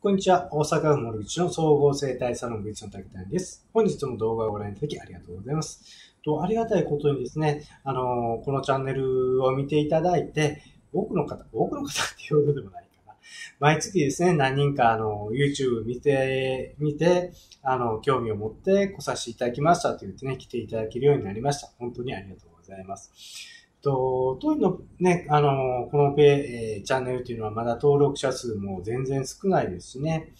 こんにちは。大阪府森口の総合生態サロン口の竹谷です。本日も動画をご覧いただきありがとうございます。とありがたいことにですね、あの、このチャンネルを見ていただいて、多くの方、多くの方っていうほどでもないかな。毎月ですね、何人かあの、YouTube 見て、見て、あの、興味を持って来させていただきましたと言ってね、来ていただけるようになりました。本当にありがとうございます。と、当院のね、あの、このペ、えー、チャンネルというのはまだ登録者数も全然少ないですしね、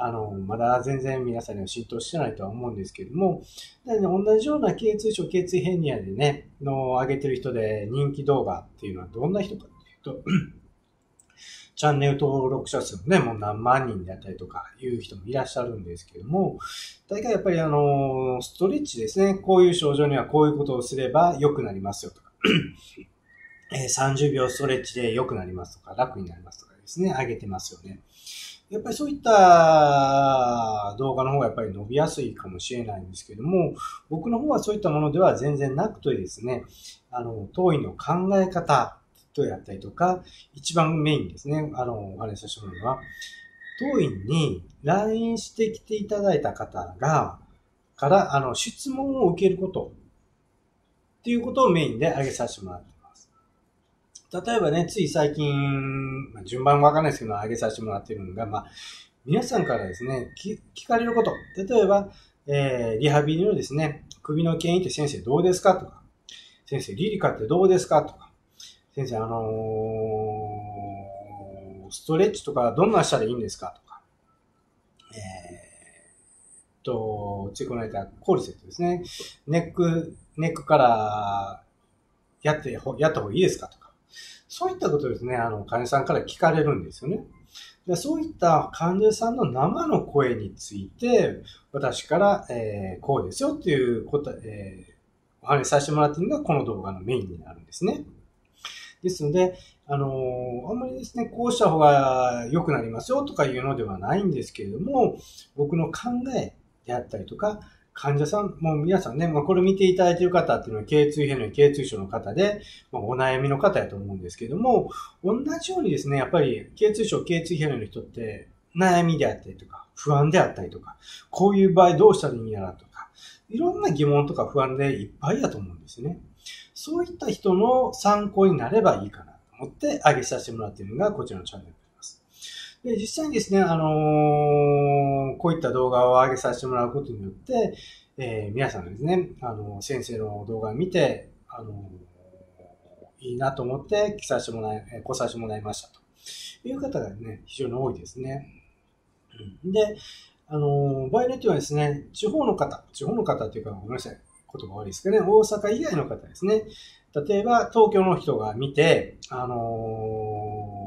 あの、まだ全然皆さんには浸透してないとは思うんですけども、ね、同じような頸椎症、頸椎ヘニアでね、の上げてる人で人気動画っていうのはどんな人かっていうと、チャンネル登録者数もね、もう何万人であったりとかいう人もいらっしゃるんですけども、大体やっぱりあの、ストレッチですね、こういう症状にはこういうことをすれば良くなりますよとか、え30秒ストレッチで良くなりますとか、楽になりますとかですね、上げてますよね。やっぱりそういった動画の方がやっぱり伸びやすいかもしれないんですけども、僕の方はそういったものでは全然なくてですね、あの、当院の考え方とやったりとか、一番メインですね、あの、お話しさせてもらうのは、当院に LINE してきていただいた方が、から、あの、質問を受けることっていうことをメインで挙げさせてもらってます。例えばね、つい最近、まあ、順番わかんないですけど、挙げさせてもらってるのが、まあ、皆さんからですね、聞かれること。例えば、えー、リハビリのですね、首の牽引って先生どうですかとか、先生、リリカってどうですかとか、先生、あのー、ストレッチとかどんなしたらいいんですかとか、えー、と、ついこの間、コールセットですね。ネックネックからやって、やった方がいいですかとか。そういったことですね、あの、患者さんから聞かれるんですよね。でそういった患者さんの生の声について、私から、えー、こうですよっていうこと、えー、お話しさせてもらっているのがこの動画のメインになるんですね。ですので、あのー、あんまりですね、こうした方が良くなりますよとかいうのではないんですけれども、僕の考えであったりとか、患者さん、もう皆さんね、まあ、これ見ていただいている方っていうのは、頸椎変の頸椎症の方で、まあ、お悩みの方やと思うんですけども、同じようにですね、やっぱり、頸椎症、頸椎変の人って、悩みであったりとか、不安であったりとか、こういう場合どうしたらいいんやらとか、いろんな疑問とか不安でいっぱいだと思うんですね。そういった人の参考になればいいかなと思ってあげさせてもらっているのがこちらのチャンネル。で、実際にですね、あのー、こういった動画を上げさせてもらうことによって、えー、皆さんですね、あの、先生の動画を見て、あの、いいなと思って来させてもらい、来させてもらいましたという方がね、非常に多いですね。うん、で、あの場合によってはですね、地方の方、地方の方っていうか、ごめんなさい、言葉悪いですけどね、大阪以外の方ですね。例えば、東京の人が見て、あの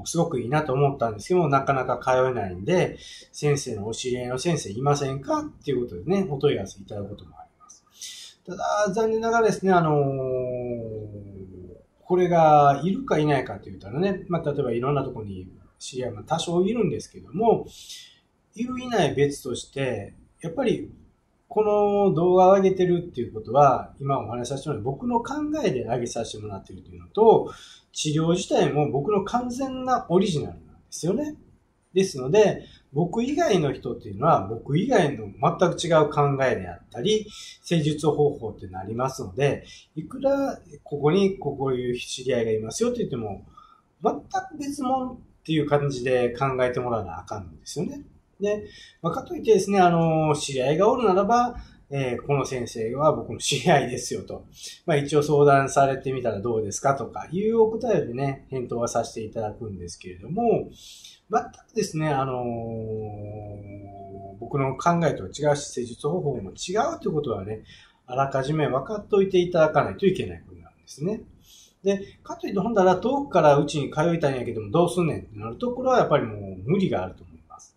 すごくいいなと思ったんですけども、なかなか通えないんで、先生のお知り合いの先生いませんかっていうことでね、お問い合わせいただくこともあります。ただ、残念ながらですね、あの、これがいるかいないかって言ったらね、まあ、例えばいろんなとこに知り合いも多少いるんですけども、いるいない別として、やっぱりこの動画を上げてるっていうことは、今お話しさせてもらう僕の考えで上げさせてもらってるというのと、治療自体も僕の完全なオリジナルなんですよね。ですので、僕以外の人っていうのは、僕以外の全く違う考えであったり、施術方法ってなりますので、いくらここにこういう知り合いがいますよって言っても、全く別物っていう感じで考えてもらわなあかんんですよね。で、まあ、かといってですね、あの、知り合いがおるならば、えー、この先生は僕の知り合いですよと。まあ一応相談されてみたらどうですかとかいうお答えでね、返答はさせていただくんですけれども、全くですね、あのー、僕の考えとは違うし、施術方法も違うということはね、あらかじめ分かっておいていただかないといけないことなんですね。で、かといってほんだら遠くからうちに通いたいんやけどもどうすんねんってなると、これはやっぱりもう無理があると思います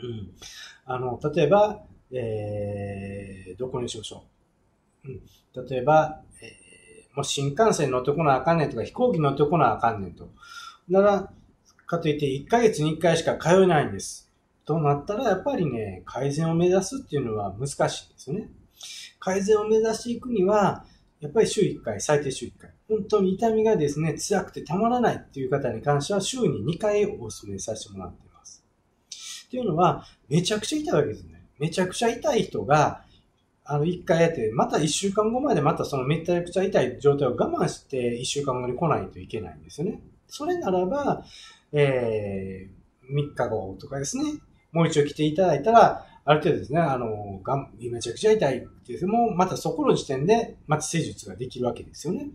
うん。あの、例えば、えー、どこにしましょう？うん。例えば、えー、もう新幹線乗ってこなあかんねんとか、飛行機乗ってこなあかんねんと。なら、かといって1ヶ月に1回しか通えないんです。となったら、やっぱりね、改善を目指すっていうのは難しいんですよね。改善を目指していくには、やっぱり週1回、最低週1回。本当に痛みがですね、辛くてたまらないっていう方に関しては、週に2回お勧めさせてもらってっていうのは、めちゃくちゃ痛いわけですね。めちゃくちゃ痛い人が、あの、一回やって、また一週間後までまたそのめちゃくちゃ痛い状態を我慢して一週間後に来ないといけないんですよね。それならば、えー、3日後とかですね、もう一度来ていただいたら、ある程度ですね、あの、がん、めちゃくちゃ痛いっていうも、またそこの時点で、また施術ができるわけですよね。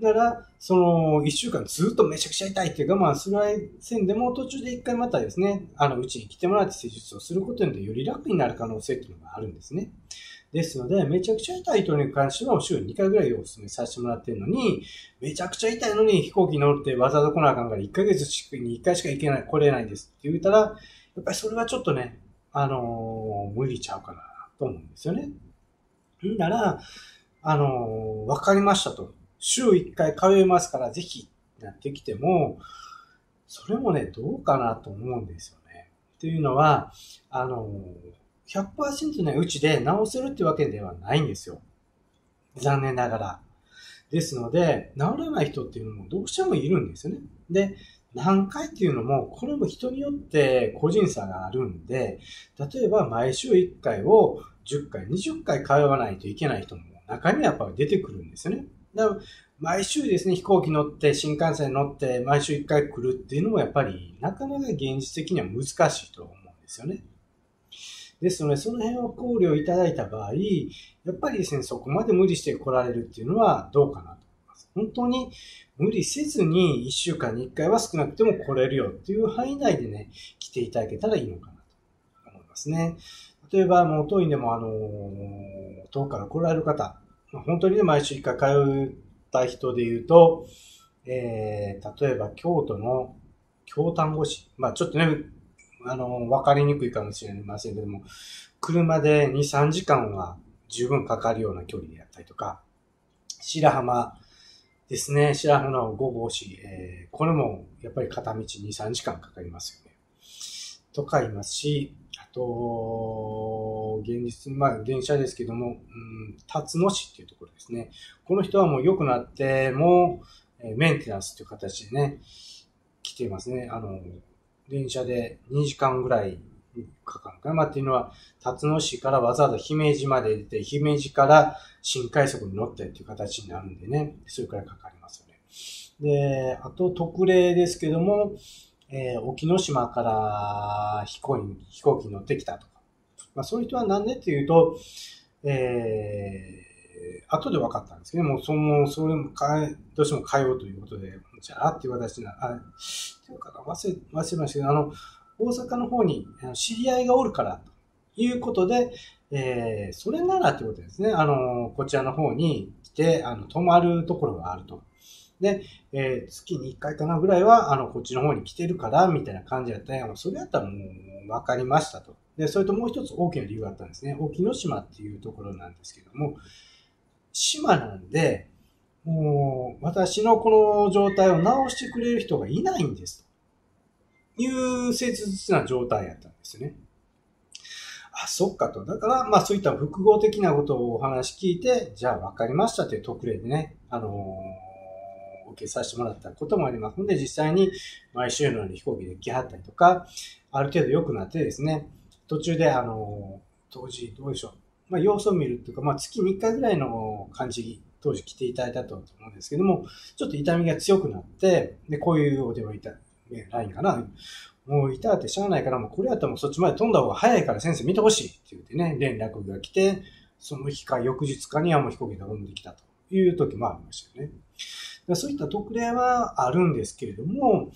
だから、その、一週間ずっとめちゃくちゃ痛いって我慢する線でも、途中で一回またですね、あの、うちに来てもらって施術をすることによってより楽になる可能性っていうのがあるんですね。ですので、めちゃくちゃ痛い人に関しては週2回ぐらいお勧めさせてもらってるのに、めちゃくちゃ痛いのに飛行機乗ってわざわざ来なあかんから1ヶ月に1回しか行けない、来れないですって言ったら、やっぱりそれはちょっとね、あのー、無理ちゃうかなと思うんですよね。なら、あのー、わかりましたと。週1回通いますからぜひなってきても、それもね、どうかなと思うんですよね。っていうのは、あの100%ね、うちで直せるってわけではないんですよ。残念ながら。ですので、治らない人っていうのもどうしてもいるんですよね。で、何回っていうのも、これも人によって個人差があるんで、例えば毎週1回を10回、20回通わないといけない人も中にはやっぱり出てくるんですよね。だから毎週ですね、飛行機乗って、新幹線乗って、毎週1回来るっていうのもやっぱりなかなか現実的には難しいと思うんですよね。ですので、その辺を考慮いただいた場合、やっぱりですね、そこまで無理して来られるっていうのはどうかなと思います。本当に無理せずに1週間に1回は少なくても来れるよっていう範囲内でね、来ていただけたらいいのかなと思いますね。例えば、もう遠いんでも、あの、遠くから来られる方、本当にね、毎週1回通った人で言うと、えー、例えば京都の京丹後市。まあちょっとね、あの、わかりにくいかもしれませんけども、車で2、3時間は十分かかるような距離であったりとか、白浜ですね、白浜の五号市、えー、これもやっぱり片道2、3時間かかりますよね。とかいますし、と、現実、まあ、電車ですけども、うん、辰野市っていうところですね。この人はもう良くなっても、えメンテナンスという形でね、来ていますね。あの、電車で2時間ぐらいかかるかな。まあ、っていうのは、辰野市からわざわざ姫路まで出て、姫路から新快速に乗ってっていう形になるんでね、それくらいかかりますよね。で、あと特例ですけども、えー、沖ノ島から飛行に、飛行機に乗ってきたとか。まあ、そういう人はなんでっていうと、えー、後で分かったんですけども、その、それもか、どうしても通うということで、じゃあっていう形な、あ、っていうか、忘れ、忘れましたけど、あの、大阪の方に知り合いがおるからということで、えー、それならってことですね。あの、こちらの方に来て、あの、泊まるところがあると。で、えー、月に1回かなぐらいは、あの、こっちの方に来てるから、みたいな感じだったら、それやったらもう分かりましたと。で、それともう一つ大きな理由があったんですね。沖ノ島っていうところなんですけども、島なんで、もう、私のこの状態を直してくれる人がいないんです。という切実な状態やったんですね。あ、そっかと。だから、まあそういった複合的なことをお話聞いて、じゃあ分かりましたという特例でね、あのー、受けさせてもらったこともありますので、実際に毎週のように飛行機で来はったりとか、ある程度良くなってですね、途中で、あの、当時、どうでしょう。まあ様子を見るっていうか、まあ月3日ぐらいの感じ当時来ていただいたと思うんですけども、ちょっと痛みが強くなって、で、こういうお電話いた、ね、ラインかな。もう痛ってしゃあないから、もうこれやったらもうそっちまで飛んだ方が早いから先生見てほしいって言ってね、連絡が来て、その日か翌日かにはもう飛行機が飛んできたという時もありましたよね。そういった特例はあるんですけれども、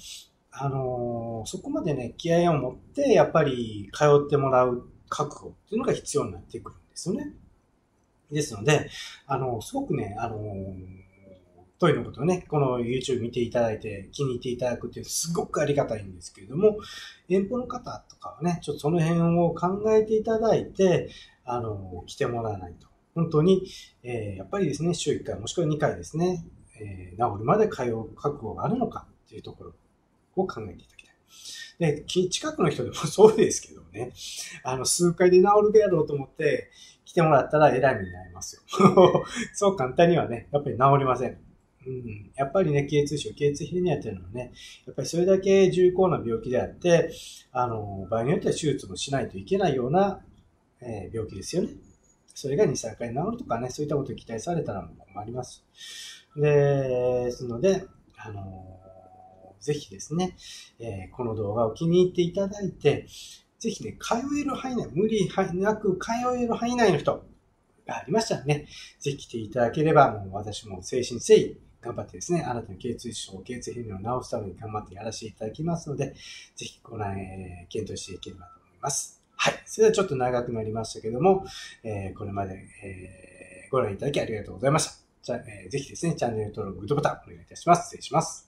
あの、そこまでね、気合を持って、やっぱり通ってもらう覚悟っていうのが必要になってくるんですよね。ですので、あの、すごくね、あの、トイのことをね、この YouTube 見ていただいて気に入っていただくっていうすごくありがたいんですけれども、遠方の方とかはね、ちょっとその辺を考えていただいて、あの、来てもらわないと。本当に、えー、やっぱりですね、週1回もしくは2回ですね、えー、治るまで通う覚悟があるのかっていうところを考えていただきたい。で、近くの人でもそうですけどね、あの、数回で治るでやろうと思って、来てもらったら偉い目になりますよ。そう簡単にはね、やっぱり治りません。うん、やっぱりね、頸痛症、頸痛ヘルニアっていうのはね、やっぱりそれだけ重厚な病気であって、あの、場合によっては手術もしないといけないような、えー、病気ですよね。それが2、3回治るとかね、そういったことを期待されたら困ります。ですので、あのぜひですね、えー、この動画を気に入っていただいて、ぜひね、通える範囲内、無理なく通える範囲内の人がありましたらね、ぜひ来ていただければ、もう私も誠心誠意頑張ってですね、あなたの頸椎症、頸椎変異を治すために頑張ってやらせていただきますので、ぜひご覧、え、検討していければと思います。はい。それではちょっと長くなりましたけども、えー、これまで、えー、ご覧いただきありがとうございました。えー、ぜひですね、チャンネル登録、グッドボタンお願いいたします。失礼します。